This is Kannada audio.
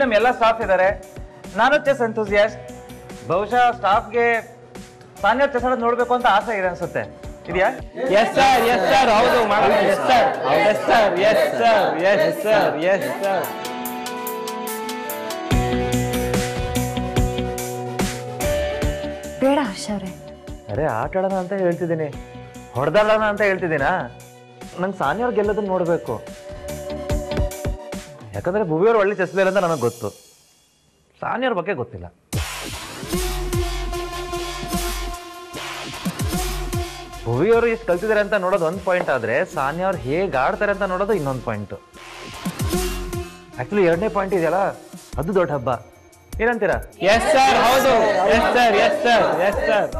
ನಮ್ಮ ಎಲ್ಲ ಸ್ಟಾಫ್ ಇದ್ದಾರೆ ನಾನು ಚೆಸ್ ಎಂತೂಸಿಯಾಸ್ಟ್ ಬಹುಶಃ ಸ್ಟಾಫ್ಗೆ ಸಾನ್ಯ ಚೆಸ್ ಆಡೋದು ನೋಡ್ಬೇಕು ಅಂತ ಆಸೆ ಇದೆ ಅನ್ಸುತ್ತೆ. ಇದೆಯಾ? ಎಸ್ ಸರ್ ಎಸ್ ಸರ್ ಹೌದು ಮಾಡೋಣ yes sir yes sir yes sir yes sir yes sir ಬೇಡ ಹರ್ಷ ಅವ್ರೆ. ಅರೆ ಆಟ ಆಡೋಣ ಅಂತ ಹೇಳ್ತಿದ್ದೀನಿ. ಹೊಡೆದಾಡೋಣ ಅಂತ ಹೇಳ್ತಿದ್ದೀನಾ? ನಂಗೆ ಸಾನಿಯವ್ರು ಗೆಲ್ಲೋದನ್ನ ನೋಡಬೇಕು. ಯಾಕಂದರೆ ಭುವಿಯವರು ಒಳ್ಳೆ ಚೆಸ್ಲೇರ್ ಅಂತ ನನಗೆ ಗೊತ್ತು. ಸಾನಿಯವ್ರ ಬಗ್ಗೆ ಗೊತ್ತಿಲ್ಲ. ಭುವಿಯವರು ಇಷ್ಟು ಕಲ್ತಿದ್ದಾರೆ ಅಂತ ನೋಡೋದು ಒಂದು ಪಾಯಿಂಟ್ ಆದರೆ ಸಾನಿಯವ್ರು ಹೇಗೆ ಆಡ್ತಾರೆ ಅಂತ ನೋಡೋದು ಇನ್ನೊಂದು ಪಾಯಿಂಟ್ ಆಕ್ಚುಲಿ ಎರಡನೇ ಪಾಯಿಂಟ್ ಇದೆಯಲ್ಲ? ಅದು ದೊಡ್ಡ ಹಬ್ಬ. ಏನಂತೀರಾ? ಎಸ್ ಸರ್ ಹೌದು. Yes sir yes sir yes sir